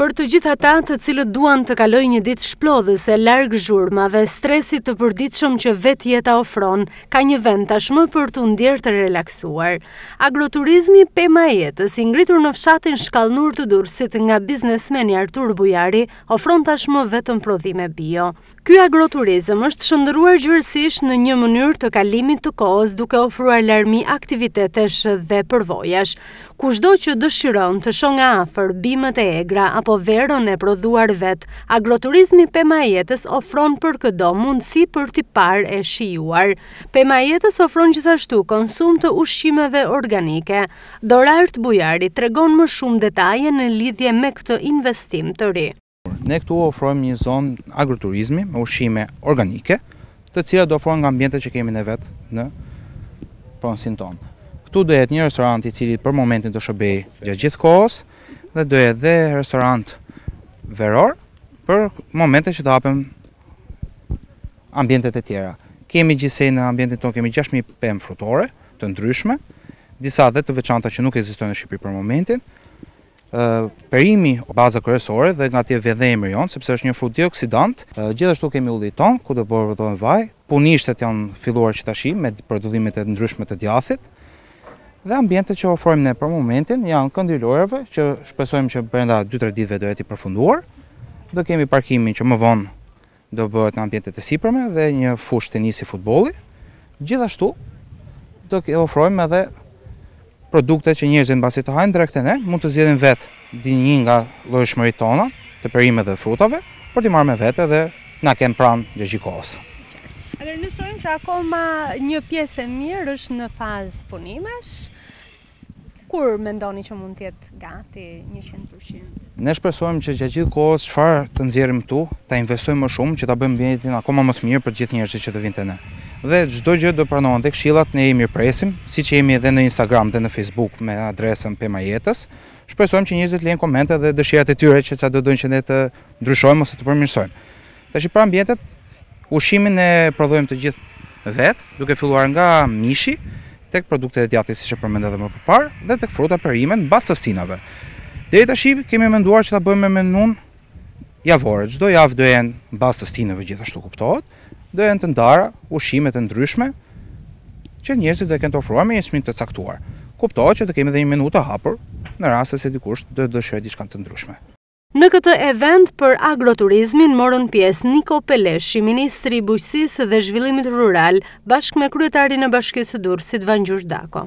Për të gjithë ata të cilët duan të kalojnë një ditë shplodhëse larg zhurmave, stresit të përditshëm që vetë jeta ofron, ka një vend tashmë për t'u ndjerë të relaksuar. Agroturizmi Pema e Jetës, i ngritur në fshatin Shkallnur të Durrësit nga biznesmeni Artur Bujari, ofron tashmë vetëm prodhime bio. Ky agroturizëm është shëndërruar gjerësisht në një mënyrë të kalimit të kohës duke ofruar larmi aktivitetesh dhe përvojash. Kushdo që dëshiron të shohë nga afër bimët e egra apo verën e prodhuar vetë, agroturizmi Pema e Jetës ofron për këdo mundësi për t'i parë e shijuar. Pema e Jetës ofron gjithashtu konsum të ushqimeve organike. Dorart Bujari tregon më shumë detaje në lidhje me këtë investim të ri. Ne këtu ofrojmë një zonë agroturizmi me ushqime organike, të cilat do ofrohen nga ambientet që kemi ne vetë në pronësinë tonë. Këtu do jetë një restorant i cili për momentin do shërbejë gjatë gjithë kohës dhe do jetë dhe restorant veror për momentet që të hapen ambientet e tjera. Kemi gjithsej në ambientin tonë kemi 6000 pemë frutore të ndryshme, disa dhe të veçanta që nuk ekzistojnë në Shqipëri për momentin. Perimi është baza kryesore dhe nga atje vjen dhe emri jonë, sepse është një frut dioksidant. Gjithashtu kemi ullitë tonë, ku do prodhojmë vaj. Punishtet janë filluar që tashi me prodhimet e ndryshme të djathit. Dhe ambjentet që ofrojmë ne për momentin janë këndi i lojërave që shpresojmë që brenda dy tre ditëve do jetë i përfunduar. Do kemi parkimin që më vonë Do bëhet në ambientet e sipërme dhe një fushë tenisi futbolli. Gjithashtu, do të ofrojmë edhe produkte që njerëzit mbasi të hajnë drekë te ne, mund të zgjedhin vetë një nga llojshmëritë tona të perimeve dhe frutave, për t'i marrë me vete dhe na kenë pranë gjatë gjithë kohës. Atëherë ne shohim që akoma një pjesë e mirë është në fazë punimesh. Kur mendoni që mund të jetë gati njëqind për qind? Ne shpresojmë që gjatë gjithë kohës çfarë të nxjerrim këtu, ta investojmë më shumë që ta bëjmë ambientin akoma më të mirë për të gjithë njerëzit që do vijnë te ne. Dhe çdo gjë do pranohen dhe këshillat ne i mirëpresim, siç jemi edhe në Instagram dhe në Facebook me adresën Pema e Jetës. Shpresojmë që njerëzit të lejnë komente dhe dëshirat e tyre që ça do donë që ne të ndryshojmë ose të përmirësojmë. Tashi për ambientet, ushqimin e prodhojmë të gjithë vetë, duke filluar nga mishi, tek produktet e djathit siç e përmenda edhe më përpar, dhe tek fruta perimet në bazë të stinave. Deri tash kemi menduar që ta bëjmë me menun javore. Çdo javë do jenë në bazë të stinave gjithashtu kuptohet, do jenë të ndara ushqime të ndryshme që njerëzit do e kenë të ofruar me një çmim të caktuar. Kuptohet që do kemi edhe një menu të hapur në rast se dikush do të dëshirojë diçka të ndryshme. Në këtë event për agroturizmin morën pjesë Niko Peleshi, ministri i Bujqësisë dhe Zhvillimit Rural, bashkë me kryetarin e Bashkisë së Durrësit, Vangjush Dako.